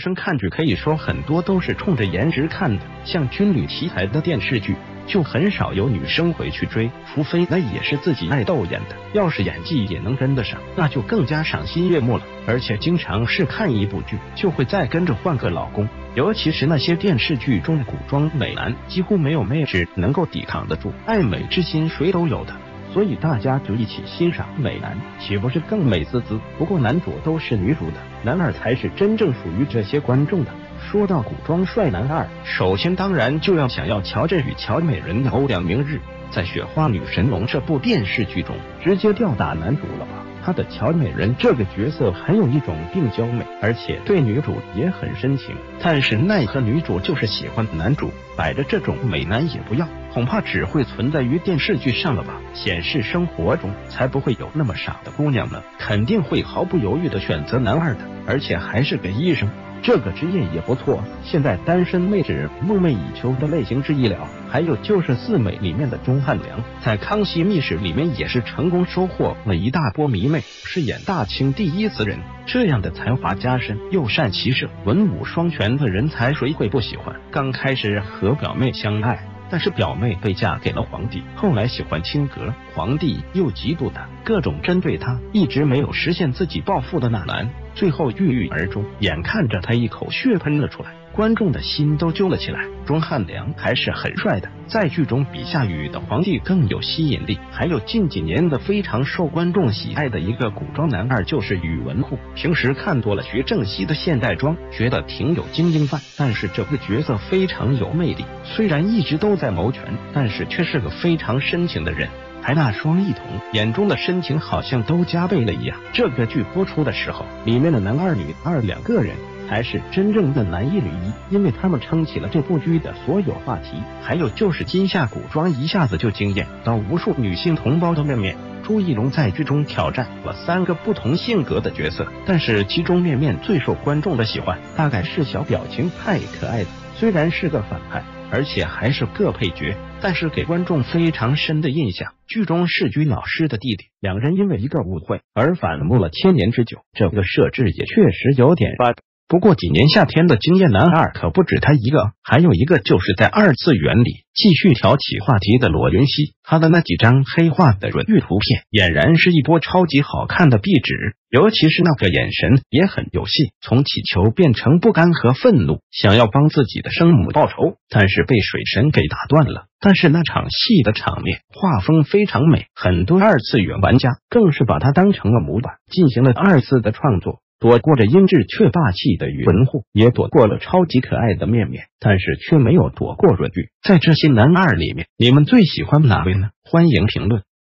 生看剧可以说很多都是冲着颜值看的，像军旅题材的电视剧。就很少有女生回去追，除非那也是自己爱豆演的。要是演技也能跟得上，那就更加赏心悦目了。而且经常是看一部剧就会再跟着换个老公，尤其是那些电视剧中的古装美男，几乎没有妹纸能够抵抗得住。爱美之心谁都有的，所以大家就一起欣赏美男，岂不是更美滋滋？不过男主都是女主的，男二才是真正属于这些观众的。说到古装帅男二，首先当然就要想要乔振宇、乔美人的欧阳明日，在《雪花女神龙》这部电视剧中直接吊打男主了吧？他的乔美人这个角色很有一种病娇美，而且对女主也很深情。但是奈何女主就是喜欢男主，摆着这种美男也不要，恐怕只会存在于电视剧上了吧？现实生活中才不会有那么傻的姑娘呢，肯定会毫不犹豫的选择男二的，而且还是个医生。这个职业也不错，现在单身妹纸梦寐以求的类型之一了。还有就是四美里面的钟汉良，在《康熙秘史》里面也是成功收获了一大波迷妹，饰演大清第一词人，这样的才华加身又善骑射，文武双全的人才，谁会不喜欢？刚开始和表妹相爱。但是表妹被嫁给了皇帝，后来喜欢青格，皇帝又嫉妒她，各种针对她，一直没有实现自己抱负的纳兰，最后郁郁而终，眼看着他一口血喷了出来。观众的心都揪了起来。钟汉良还是很帅的，在剧中比夏雨的皇帝更有吸引力。还有近几年的非常受观众喜爱的一个古装男二，就是宇文护。平时看多了徐正熙的现代装，觉得挺有精英范。但是这个角色非常有魅力，虽然一直都在谋权，但是却是个非常深情的人。还那双一瞳，眼中的深情好像都加倍了一样。这个剧播出的时候，里面的男二女二两个人。才是真正的男一女一，因为他们撑起了这部剧的所有话题。还有就是金夏古装一下子就惊艳到无数女性同胞的面面。朱一龙在剧中挑战了三个不同性格的角色，但是其中面面最受观众的喜欢，大概是小表情太可爱了。虽然是个反派，而且还是个配角，但是给观众非常深的印象。剧中世居老师的弟弟，两人因为一个误会而反目了千年之久，这个设置也确实有点 bug。不过几年夏天的惊艳男二可不止他一个，还有一个就是在二次元里继续挑起话题的罗云熙，他的那几张黑化的润玉图片，俨然是一波超级好看的壁纸，尤其是那个眼神也很有戏，从乞求变成不甘和愤怒，想要帮自己的生母报仇，但是被水神给打断了。但是那场戏的场面画风非常美，很多二次元玩家更是把它当成了模板，进行了二次的创作。躲过了英智却霸气的宇文护，也躲过了超级可爱的面面，但是却没有躲过润玉。在这些男二里面，你们最喜欢哪位呢？欢迎评论。